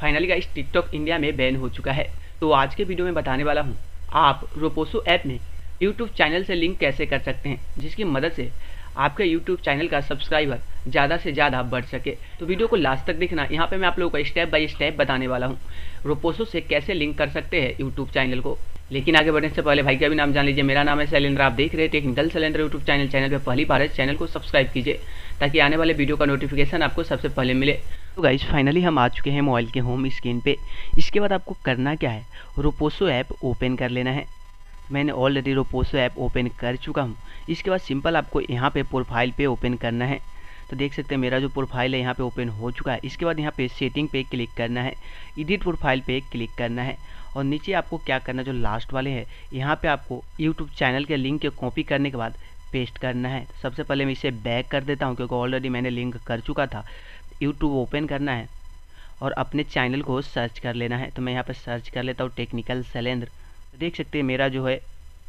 Finally guys TikTok India में ban हो चुका है। तो आज के वीडियो में बताने वाला हूँ, आप रोपोसो ऐप में यूट्यूब चैनल से लिंक कैसे कर सकते हैं, जिसकी मदद से आपके यूट्यूब चैनल का सब्सक्राइबर ज़्यादा से ज़्यादा बढ़ सके। तो वीडियो को लास्ट तक देखना। यहाँ पे मैं आप लोगों को स्टेप बाई स्टेप बताने वाला हूँ रोपोसो से कैसे लिंक कर सकते हैं यूट्यूब चैनल को। लेकिन आगे बढ़ने से पहले भाई का भी नाम जान लीजिए। मेरा नाम है शैलेंद्र। आप देख रहे हैं technical Shailendra YouTube channel. Channel पर पहली बार चैनल को सब्सक्राइब कीजिए ताकि आने वाले वीडियो का नोटिफिकेशन आपको सबसे पहले मिले। तो गाइज़ फाइनली हम आ चुके हैं मोबाइल के होम स्क्रीन पे। इसके बाद आपको करना क्या है? रोपोसो ऐप ओपन कर लेना है। मैंने ऑलरेडी रोपोसो ऐप ओपन कर चुका हूँ। इसके बाद सिंपल आपको यहाँ पे प्रोफ़ाइल पे ओपन करना है। तो देख सकते हैं, मेरा जो प्रोफ़ाइल है यहाँ पे ओपन हो चुका है। इसके बाद यहाँ पे सेटिंग पे क्लिक करना है। एडिट प्रोफ़ाइल पे क्लिक करना है। और नीचे आपको क्या करना जो लास्ट वाले हैं, यहाँ पे आपको यूट्यूब चैनल के लिंक के कॉपी करने के बाद पेस्ट करना है। तो सबसे पहले मैं इसे बैक कर देता हूँ, क्योंकि ऑलरेडी मैंने लिंक कर चुका था। यूट्यूब ओपन करना है और अपने चैनल को सर्च कर लेना है। तो मैं यहाँ पर सर्च कर लेता हूँ टेक्निकल शैलेंद्र देख सकते हैं, मेरा जो है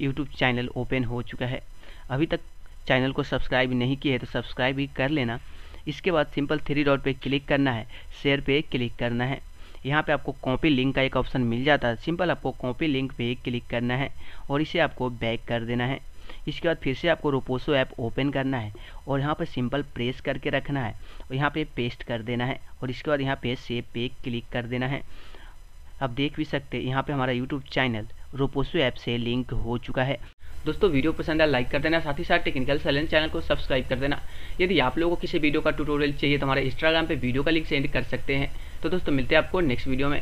यूट्यूब चैनल ओपन हो चुका है। अभी तक चैनल को सब्सक्राइब नहीं किया है तो सब्सक्राइब भी कर लेना। इसके बाद सिंपल थ्री डॉट पे क्लिक करना है शेयर पे क्लिक करना है। यहाँ पे आपको कॉपी लिंक का एक ऑप्शन मिल जाता है। सिंपल आपको कॉपी लिंक पे क्लिक करना है और इसे आपको बैक कर देना है। इसके बाद फिर से आपको रोपोसो ऐप ओपन करना है और यहाँ पर सिंपल प्रेस करके रखना है और यहाँ पे पेस्ट कर देना है और इसके बाद यहाँ पे सेव पे क्लिक कर देना है। आप देख भी सकते हैं, यहाँ पे हमारा यूट्यूब चैनल रोपोसो ऐप से लिंक हो चुका है। दोस्तों, वीडियो पसंद आया लाइक कर देना, साथ ही साथ टेक्निकल सैलेंस चैनल को सब्सक्राइब कर देना। यदि आप लोगों को किसी वीडियो का ट्यूटोरियल चाहिए तो हमारे इंस्टाग्राम पे वीडियो का लिंक सेंड कर सकते हैं। तो दोस्तों मिलते हैं आपको नेक्स्ट वीडियो में।